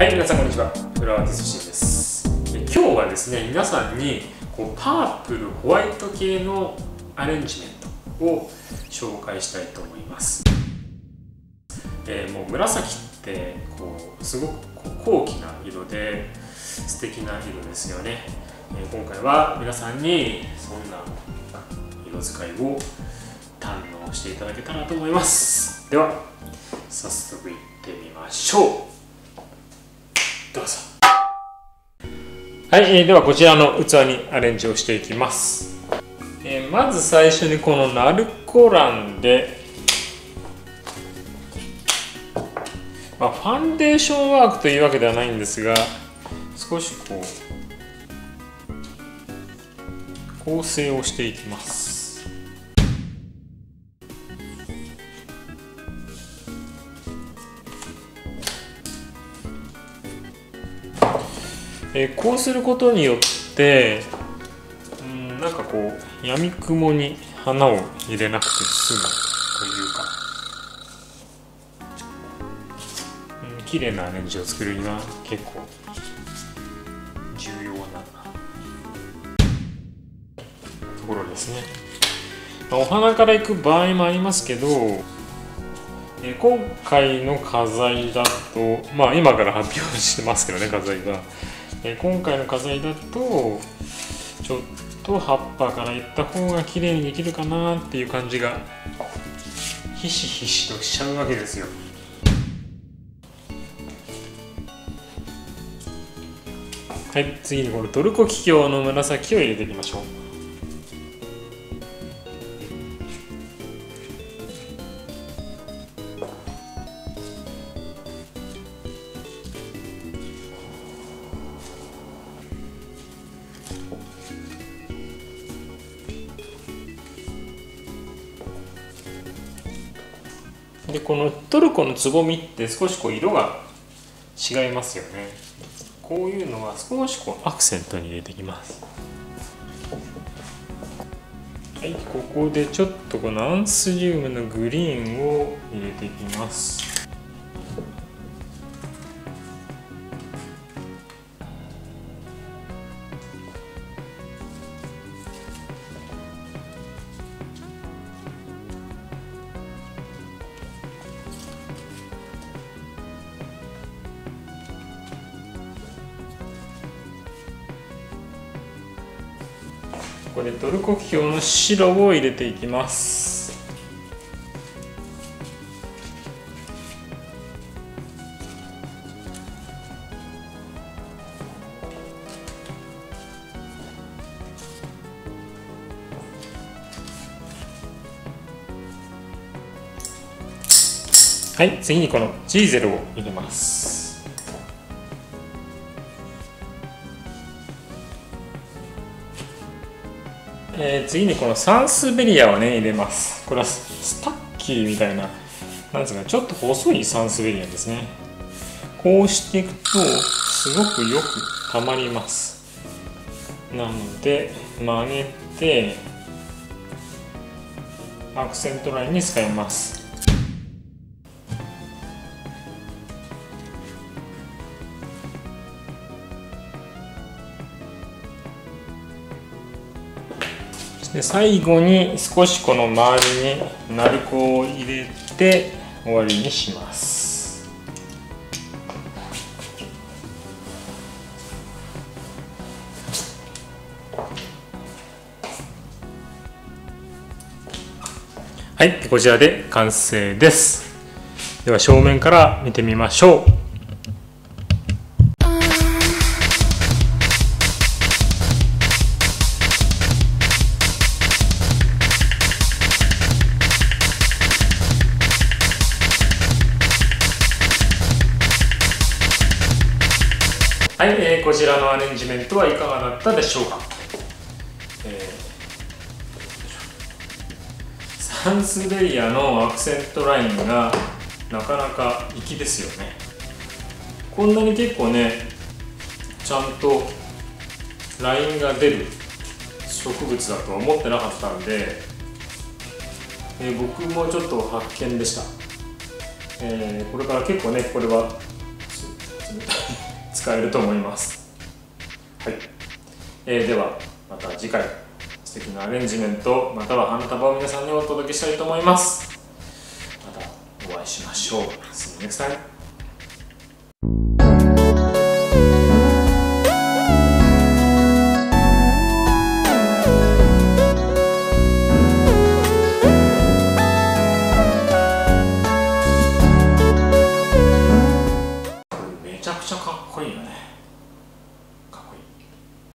はい、皆さんこんにちは。フラワーティスシンです。今日はですね、皆さんにこうパープル、ホワイト系のアレンジメントを紹介したいと思います。えーもう紫ってこうすごくこう高貴な色で素敵な色ですよね。えー今回は皆さんにそんな色使いを堪能していただけたらと思います。では、早速いってみましょう。どうぞ。はい、えーではこちらの器にアレンジをしていきます、えーまず最初にこのナルコランで、まあ、ファンデーションワークというわけではないんですが少しこう構成をしていきます。えーこうすることによってうんなんかこうやみくもに花を入れなくて済むというか、うん、綺麗なアレンジを作るには結構重要なところですね、まあお花からいく場合もありますけどえ今回の花材だとまあ今から発表してますけどね花材が、え今回の花材だとちょっと葉っぱからいった方が綺麗にできるかなっていう感じがひしひしとしちゃうわけですよ。はい次にこのトルコキキョウの紫を入れていきましょう。でこのトルコのつぼみって少しこう色が違いますよね。こういうのは少しこうアクセントに入れていきます。はいここでちょっとこのアンスリウムのグリーンを入れていきます。ここでトルコキキョウの白を入れていきます。はい次にこのジーゼルを入れます。えー次にこのサンスベリアをね入れます。これはスタッキーみたいななんですかちょっと細いサンスベリアですね。こうしていくとすごくよくたまります。なので曲げてアクセントラインに使います。で最後に少しこの周りに鳴子を入れて終わりにします。はいこちらで完成です。では正面から見てみましょう。はい、えーこちらのアレンジメントはいかがだったでしょうか、えーサンスベリアのアクセントラインがなかなか粋ですよね。こんなに結構ねちゃんとラインが出る植物だとは思ってなかったんで、えー僕もちょっと発見でした、えーこれから結構ねこれは使えると思います、はい。えー、ではまた次回素敵なアレンジメントまたは花束を皆さんにお届けしたいと思います。またお会いしましょう。See you next time